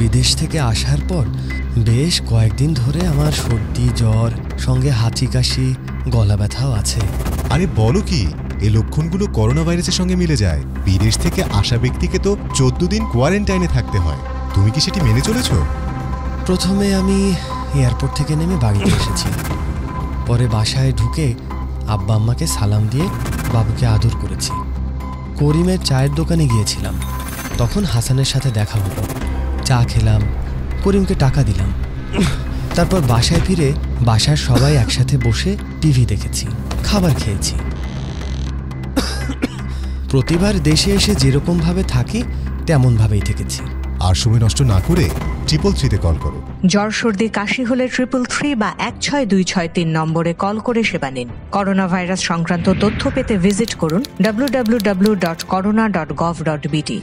বিদেশ থেকে আসার পর বেশ কয়েকদিন ধরে আমার সর্দি জ্বর সঙ্গে হাঁচি কাশি গলা ব্যথাও আছে। আরে বলো কি এ লক্ষণগুলো করোনা ভাইরাসের সঙ্গে মিলে যায়। বিদেশ থেকে আসা ব্যক্তিকে তো চোদ্দ দিন কোয়ারেন্টাইনে থাকতে হয়। তুমি কি সেটি মেনে চলেছ? প্রথমে আমি এয়ারপোর্ট থেকে নেমে বাড়িতে এসেছি। পরে বাসায় ঢুকে আব্বা আম্মাকে সালাম দিয়ে বাবুকে আদর করেছি। করিমের চায়ের দোকানে গিয়েছিলাম। তখন হাসানের সাথে দেখা হলো। চা খেলাম, করিমকে টাকা দিলাম। তারপর বাসায় ফিরে বাসার সবাই একসাথে বসে টিভি দেখেছি, খাবার খেয়েছি। প্রতিবার দেশে এসে যেরকমভাবে থাকি, তেমনভাবেই থেকেছি। আর সময় নষ্ট না করে ট্রিপল থ্রিতে কল করো। জ্বর সর্দি কাশি হলে ট্রিপল থ্রি বা এক ছয় দুই ছয় তিন নম্বরে কল করে সেবা নিন। করোনা ভাইরাস সংক্রান্ত তথ্য পেতে ভিজিট করুন W W W dot corona dot gov dot BT